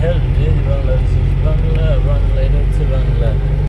hell